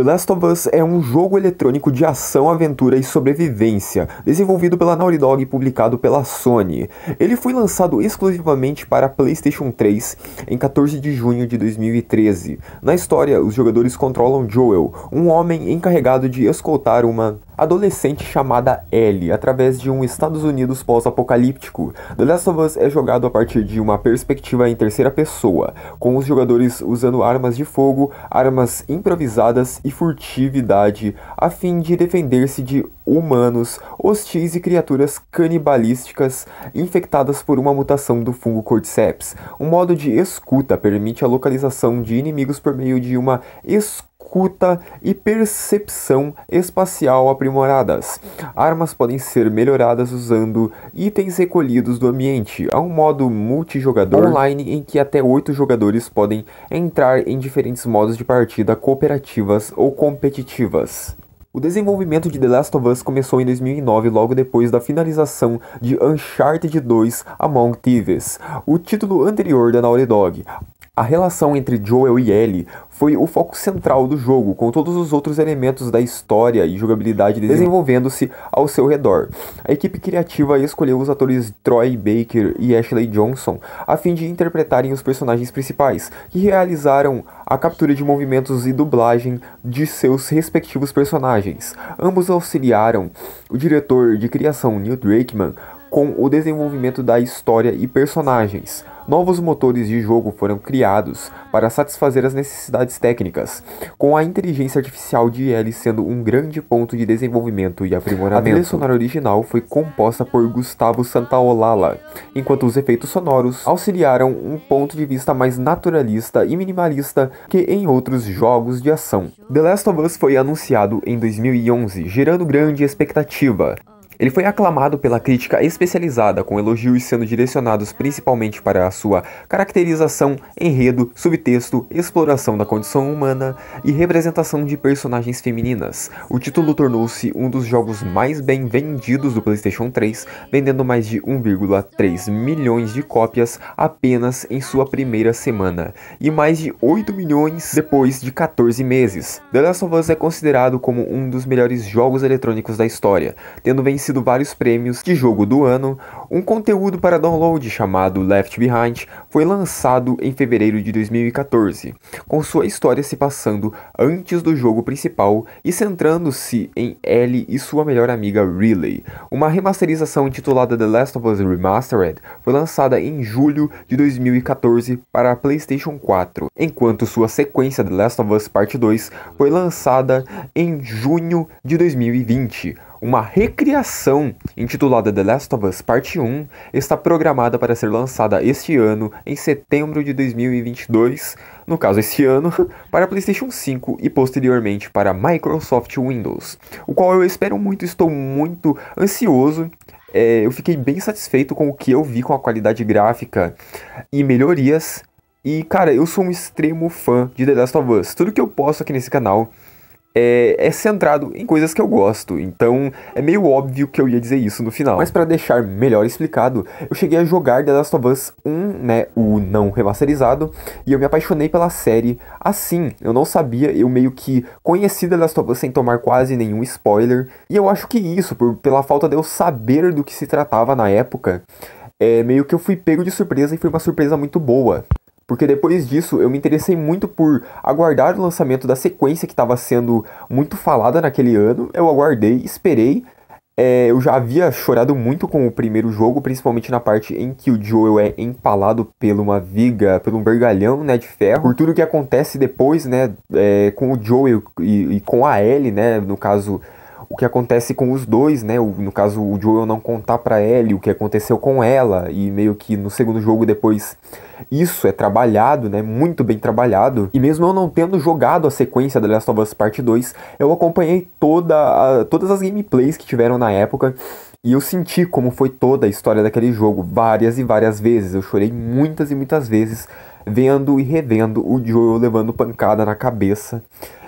The Last of Us é um jogo eletrônico de ação, aventura e sobrevivência, desenvolvido pela Naughty Dog e publicado pela Sony. Ele foi lançado exclusivamente para PlayStation 3 em 14 de junho de 2013. Na história, os jogadores controlam Joel, um homem encarregado de escoltar uma adolescente chamada Ellie através de um Estados Unidos pós-apocalíptico. The Last of Us é jogado a partir de uma perspectiva em terceira pessoa, com os jogadores usando armas de fogo, armas improvisadas e furtividade a fim de defender-se de humanos hostis e criaturas canibalísticas infectadas por uma mutação do fungo Cordyceps. Um modo de escuta permite a localização de inimigos por meio de uma escuta escuta e percepção espacial aprimoradas. Armas podem ser melhoradas usando itens recolhidos do ambiente. Há um modo multijogador online em que até 8 jogadores podem entrar em diferentes modos de partida cooperativas ou competitivas. O desenvolvimento de The Last of Us começou em 2009, logo depois da finalização de Uncharted 2 Among Thieves, o título anterior da Naughty Dog. A relação entre Joel e Ellie foi o foco central do jogo, com todos os outros elementos da história e jogabilidade desenvolvendo-se ao seu redor. A equipe criativa escolheu os atores Troy Baker e Ashley Johnson a fim de interpretarem os personagens principais, que realizaram a captura de movimentos e dublagem de seus respectivos personagens. Ambos auxiliaram o diretor de criação Neil Druckmann com o desenvolvimento da história e personagens. Novos motores de jogo foram criados para satisfazer as necessidades técnicas, com a inteligência artificial de Ellie sendo um grande ponto de desenvolvimento e aprimoramento. A trilha sonora original foi composta por Gustavo Santaolalla, enquanto os efeitos sonoros auxiliaram um ponto de vista mais naturalista e minimalista que em outros jogos de ação. The Last of Us foi anunciado em 2011, gerando grande expectativa. Ele foi aclamado pela crítica especializada, com elogios sendo direcionados principalmente para a sua caracterização, enredo, subtexto, exploração da condição humana e representação de personagens femininas. O título tornou-se um dos jogos mais bem vendidos do PlayStation 3, vendendo mais de 1,3 milhões de cópias apenas em sua primeira semana, e mais de 8 milhões depois de 14 meses. The Last of Us é considerado como um dos melhores jogos eletrônicos da história, tendo vencido vencido vários prêmios de jogo do ano, um conteúdo para download chamado Left Behind foi lançado em fevereiro de 2014, com sua história se passando antes do jogo principal e centrando-se em Ellie e sua melhor amiga Riley. Uma remasterização intitulada The Last of Us Remastered foi lançada em julho de 2014 para a PlayStation 4, enquanto sua sequência The Last of Us Part 2 foi lançada em junho de 2020. Uma recriação intitulada The Last of Us Parte 1 está programada para ser lançada este ano, em setembro de 2022, no caso este ano, para PlayStation 5 e posteriormente para Microsoft Windows, o qual eu espero muito, estou muito ansioso. É, eu fiquei bem satisfeito com o que eu vi com a qualidade gráfica e melhorias. E cara, eu sou um extremo fã de The Last of Us. Tudo que eu posto aqui nesse canal é, é, centrado em coisas que eu gosto, então é meio óbvio que eu ia dizer isso no final. Mas para deixar melhor explicado, eu cheguei a jogar The Last of Us 1, né, o não remasterizado, e eu me apaixonei pela série assim. Eu não sabia, eu meio que conheci The Last of Us sem tomar quase nenhum spoiler, e eu acho que isso, por, pela falta de eu saber do que se tratava na época, é meio que eu fui pego de surpresa e foi uma surpresa muito boa porque depois disso eu me interessei muito por aguardar o lançamento da sequência que estava sendo muito falada naquele ano. Eu aguardei, esperei. É, eu já havia chorado muito com o primeiro jogo, principalmente na parte em que o Joel é empalado por uma viga, por um bergalhão né, de ferro. Por tudo que acontece depois, né, é, com o Joel e, e com a Ellie, né, no caso o que acontece com os dois, né? O, no caso, o Joel não contar para Ellie o que aconteceu com ela e meio que no segundo jogo depois isso é trabalhado, né? Muito bem trabalhado. E mesmo eu não tendo jogado a sequência da Last of Us Part 2, eu acompanhei toda a, todas as gameplays que tiveram na época. E eu senti como foi toda a história daquele jogo várias e várias vezes. Eu chorei muitas e muitas vezes vendo e revendo o Joel levando pancada na cabeça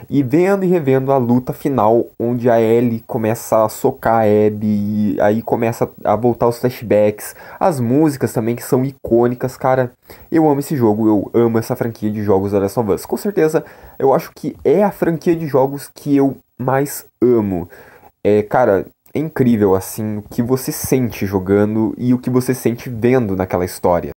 e vendo e revendo a luta final onde a Ellie começa a socar a Abby e aí começa a voltar os flashbacks, as músicas também que são icônicas, cara. Eu amo esse jogo, eu amo essa franquia de jogos da Last of Us. Com certeza, eu acho que é a franquia de jogos que eu mais amo. É, cara, é incrível assim o que você sente jogando e o que você sente vendo naquela história.